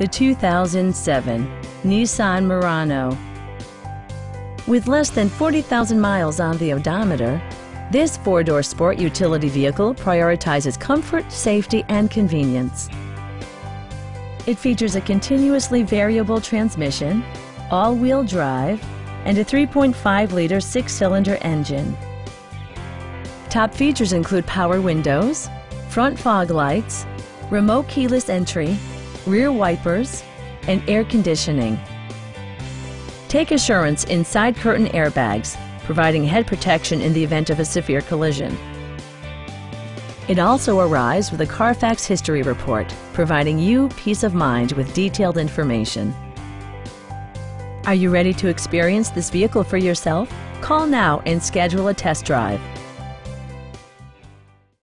the 2007 Nissan Murano. With less than 40,000 miles on the odometer, this four-door sport utility vehicle prioritizes comfort, safety, and convenience. It features a continuously variable transmission, all-wheel drive, and a 3.5-liter six-cylinder engine. Top features include power windows, front fog lights, remote keyless entry, rear wipers, and air conditioning. Take assurance in side curtain airbags, providing head protection in the event of a severe collision. It also arrives with a Carfax history report, providing you peace of mind with detailed information. Are you ready to experience this vehicle for yourself? Call now and schedule a test drive.